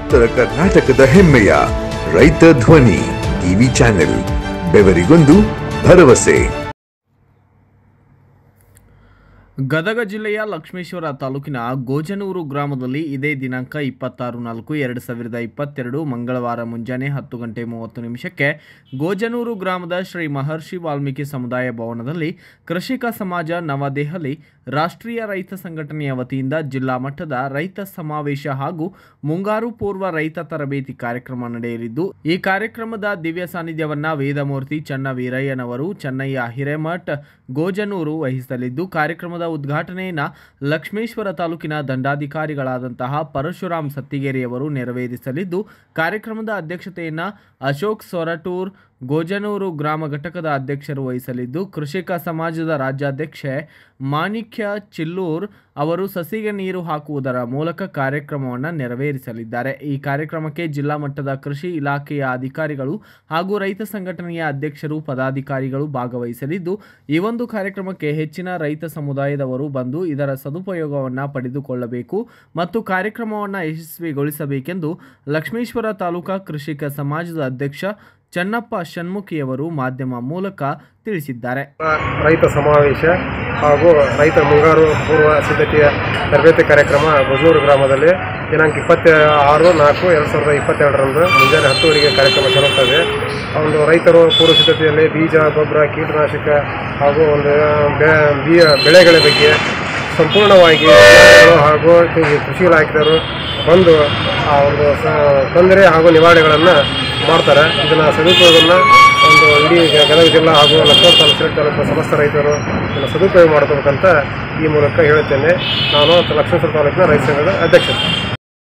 ಉತ್ತರ ಕರ್ನಾಟಕದ ಹೆಮ್ಮೆಯ ರೈತ ಧ್ವನಿ ಟಿವಿ ಚಾನೆಲ್ ಬೆವರಿಗೊಂದು ಭರವಸೆ. ಗದಗ ಜಿಲ್ಲೆಯ ಲಕ್ಷ್ಮೇಶ್ವರ ತಾಲೂಕಿನ ಗೋಜನೂರು ಗ್ರಾಮದಲ್ಲಿ ಇದೇ ದಿನಾಂಕ ಇಪ್ಪತ್ತಾರು ನಾಲ್ಕು ಎರಡು ಸಾವಿರದ ಇಪ್ಪತ್ತೆರಡು ಮಂಗಳವಾರ ಮುಂಜಾನೆ ಹತ್ತು ಗಂಟೆ ಮೂವತ್ತು ನಿಮಿಷಕ್ಕೆ ಗೋಜನೂರು ಗ್ರಾಮದ ಶ್ರೀ ಮಹರ್ಷಿ ವಾಲ್ಮೀಕಿ ಸಮುದಾಯ ಭವನದಲ್ಲಿ ಕೃಷಿಕ ಸಮಾಜ ನವದೆಹಲಿ ರಾಷ್ಟ್ರೀಯ ರೈತ ಸಂಘಟನೆಯ ವತಿಯಿಂದ ಜಿಲ್ಲಾ ಮಟ್ಟದ ರೈತ ಸಮಾವೇಶ ಹಾಗೂ ಮುಂಗಾರು ಪೂರ್ವ ರೈತ ತರಬೇತಿ ಕಾರ್ಯಕ್ರಮ ನಡೆಯಲಿದ್ದು, ಈ ಕಾರ್ಯಕ್ರಮದ ದಿವ್ಯ ಸಾನ್ನಿಧ್ಯವನ್ನ ವೇದಮೂರ್ತಿ ಚನ್ನ ವೀರಯ್ಯನವರು ಚೆನ್ನಯ್ಯ ಹಿರೇಮಠ್, ಗೋಜನೂರು ವಹಿಸಲಿದ್ದು, ಕಾರ್ಯಕ್ರಮದ ಉದ್ಘಾಟನೆಯನ್ನ ಲಕ್ಷ್ಮೇಶ್ವರ ತಾಲೂಕಿನ ದಂಡಾಧಿಕಾರಿಗಳಾದಂತಹ ಪರಶುರಾಮ್ ಸತ್ತಿಗೇರಿಯವರು ನೆರವೇರಿಸಲಿದ್ದು ಕಾರ್ಯಕ್ರಮದ ಅಧ್ಯಕ್ಷತೆಯನ್ನು ಅಶೋಕ್ ಸೊರಟೂರ್ ಗೋಜನೂರು ಗ್ರಾಮ ಘಟಕದ ಅಧ್ಯಕ್ಷರು ವಹಿಸಲಿದ್ದು, ಕೃಷಿಕ ಸಮಾಜದ ರಾಜ್ಯಾಧ್ಯಕ್ಷೆ ಮಾಣಿಕ್ಯ ಚಿಲ್ಲೂರ್ ಅವರು ಸಸಿಗೆ ನೀರು ಹಾಕುವುದರ ಮೂಲಕ ಕಾರ್ಯಕ್ರಮವನ್ನು ನೆರವೇರಿಸಲಿದ್ದಾರೆ. ಈ ಕಾರ್ಯಕ್ರಮಕ್ಕೆ ಜಿಲ್ಲಾ ಮಟ್ಟದ ಕೃಷಿ ಇಲಾಖೆಯ ಅಧಿಕಾರಿಗಳು ಹಾಗೂ ರೈತ ಸಂಘಟನೆಯ ಅಧ್ಯಕ್ಷರು, ಪದಾಧಿಕಾರಿಗಳು ಭಾಗವಹಿಸಲಿದ್ದು, ಈ ಒಂದು ಕಾರ್ಯಕ್ರಮಕ್ಕೆ ಹೆಚ್ಚಿನ ರೈತ ಸಮುದಾಯದವರು ಬಂದು ಇದರ ಸದುಪಯೋಗವನ್ನು ಪಡೆದುಕೊಳ್ಳಬೇಕು ಮತ್ತು ಕಾರ್ಯಕ್ರಮವನ್ನು ಯಶಸ್ವಿಗೊಳಿಸಬೇಕೆಂದು ಲಕ್ಷ್ಮೇಶ್ವರ ತಾಲೂಕಾ ಕೃಷಿಕ ಸಮಾಜದ ಅಧ್ಯಕ್ಷ ಚನ್ನಪ್ಪ ಷಣ್ಮುಖಿಯವರು ಮಾಧ್ಯಮ ಮೂಲಕ ತಿಳಿಸಿದ್ದಾರೆ. ರೈತ ಸಮಾವೇಶ ಹಾಗೂ ರೈತ ಮುಂಗಾರು ಪೂರ್ವ ಸಿದ್ಧತೆಯ ತರಬೇತಿ ಕಾರ್ಯಕ್ರಮ ಬಜೂರು ಗ್ರಾಮದಲ್ಲಿ ದಿನಾಂಕ ಇಪ್ಪತ್ತ ಆರು ನಾಲ್ಕು ಎರಡು ಸಾವಿರದ ಇಪ್ಪತ್ತೆರಡರಂದು ಮುಂಜಾನೆ ಹತ್ತುವರೆಗೆ ಕಾರ್ಯಕ್ರಮ ಜರುಗುತ್ತದೆ ಒಂದು ರೈತರು ಪೂರ್ವ ಸಿದ್ಧತೆಯಲ್ಲಿ ಬೀಜ, ಗೊಬ್ಬರ, ಕೀಟನಾಶಕ ಹಾಗೂ ಒಂದು ಬೆಳೆಗಳ ಬಗ್ಗೆ ಸಂಪೂರ್ಣವಾಗಿ ಹಾಗೂ ಕೃಷಿ ಇಲಾಖೆಯವರು ಬಂದು ಆ ಒಂದು ತೊಂದರೆ ಹಾಗೂ ನಿವಾರಣೆಗಳನ್ನು ಮಾಡ್ತಾರೆ. ಇದನ್ನು ಸದುಪಯೋಗವನ್ನು ಒಂದು ಇಡೀ ಗದಗ ಜಿಲ್ಲಾ ಹಾಗೂ ಲಕ್ಷ್ಮಣ ತಾಲೂಕಿನ ತಾಲೂಕು ಸಮಸ್ತ ರೈತರು ಇದನ್ನು ಸದುಪಯೋಗ ಮಾಡ್ಕೋಬೇಕಂತ ಈ ಮೂಲಕ ಹೇಳುತ್ತೇನೆ. ನಾನು ಲಕ್ಷ್ಮೇಶ್ವರ ತಾಲೂಕಿನ ರೈತ ಸಂಘದ ಅಧ್ಯಕ್ಷ.